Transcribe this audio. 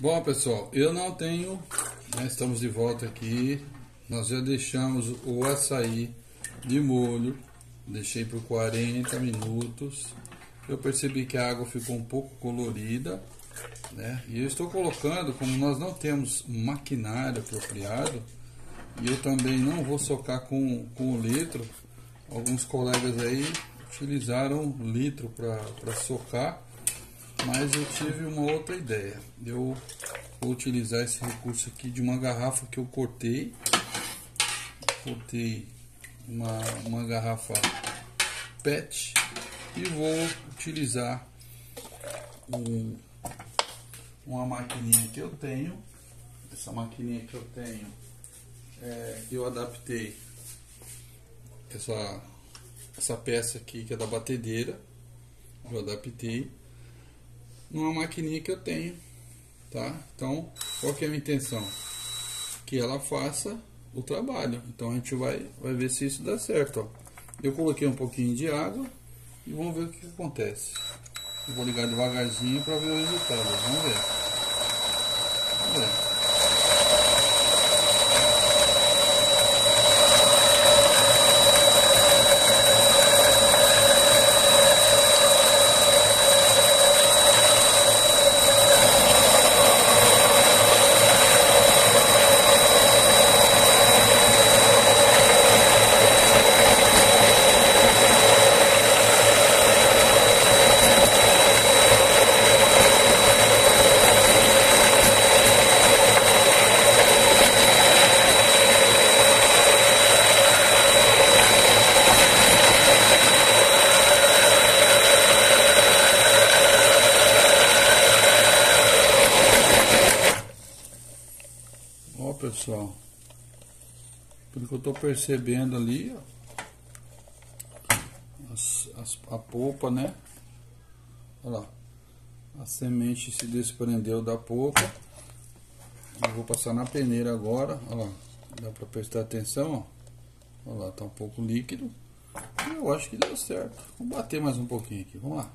Bom pessoal, eu não tenho, né, estamos de volta aqui, nós já deixamos o açaí de molho, deixei por 40 minutos, eu percebi que a água ficou um pouco colorida, né, e eu estou colocando, como nós não temos maquinário apropriado, e eu também não vou socar com, com o litro, alguns colegas aí utilizaram litro para socar, mas eu tive uma outra ideia. Eu vou utilizar esse recurso aqui de uma garrafa que eu cortei. Cortei uma, uma garrafa PET e vou utilizar um, uma maquininha que eu tenho. Essa maquininha que eu tenho, é, eu adaptei essa, essa peça aqui que é da batedeira. Eu adaptei numa maquininha que eu tenho, tá? Então, qual que é a minha intenção? Que ela faça o trabalho. Então a gente vai, vai ver se isso dá certo, ó. Eu coloquei um pouquinho de água e vamos ver o que, acontece. Eu vou ligar devagarzinho para ver o resultado. Vamos ver. Vamos ver. Pessoal. Pelo que eu estou percebendo ali, ó, as, as, a polpa, né? Olha lá. A semente se desprendeu da polpa. Eu vou passar na peneira agora. Olha lá. Dá para prestar atenção, ó. Olha lá, tá um pouco líquido. Eu acho que deu certo. Vamos bater mais um pouquinho aqui. Vamos lá.